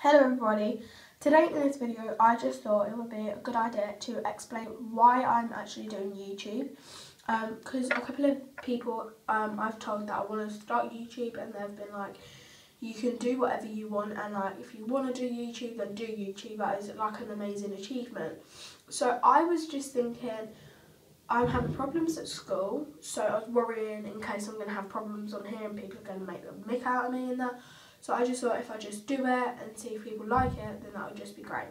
Hello everybody, today in this video I just thought it would be a good idea to explain why I'm actually doing YouTube. Because um, a couple of people um, I've told that I want to start YouTube and they've been like you can do whatever you want and like if you want to do YouTube then do YouTube. That is like an amazing achievement. So I was just thinking I'm having problems at school so I was worrying in case I'm going to have problems on here and people are going to make a mick out of me and that so I just thought if I just do it and see if people like it, then that would just be great.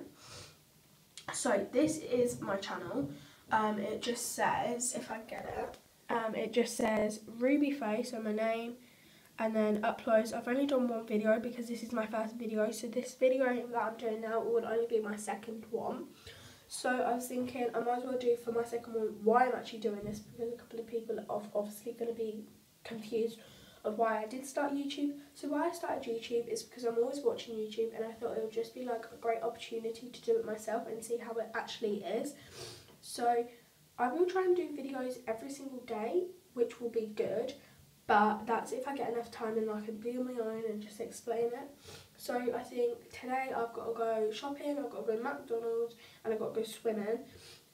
So this is my channel. Um, it just says, if I get it, um, it just says Ruby Faye, so my name, and then uploads. I've only done one video because this is my first video, so this video that I'm doing now would only be my second one. So I was thinking I might as well do for my second one why I'm actually doing this because a couple of people are obviously going to be confused of why I did start YouTube. So why I started YouTube is because I'm always watching YouTube and I thought it would just be like a great opportunity to do it myself and see how it actually is. So I will try and do videos every single day, which will be good. But that's if I get enough time and I can be on my own and just explain it. So I think today I've got to go shopping, I've got to go to McDonald's and I've got to go swimming.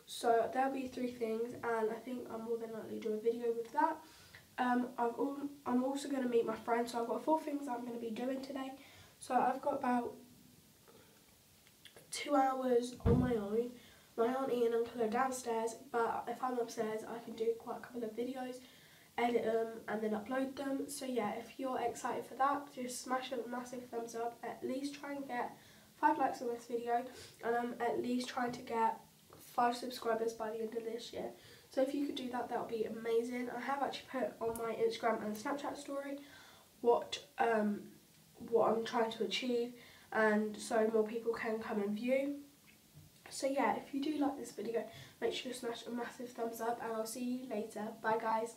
So there'll be three things and I think I'm more than likely do a video with that. Um, I've all, I'm also going to meet my friends, so I've got four things I'm going to be doing today. So I've got about two hours on my own. My auntie and uncle are downstairs, but if I'm upstairs, I can do quite a couple of videos, edit them, and then upload them. So yeah, if you're excited for that, just smash a massive thumbs up. At least try and get five likes on this video, and I'm at least trying to get five subscribers by the end of this year. So if you could do that, that would be amazing. I have actually put on my Instagram and Snapchat story what um, what I'm trying to achieve and so more people can come and view. So yeah, if you do like this video, make sure to smash a massive thumbs up and I'll see you later. Bye guys.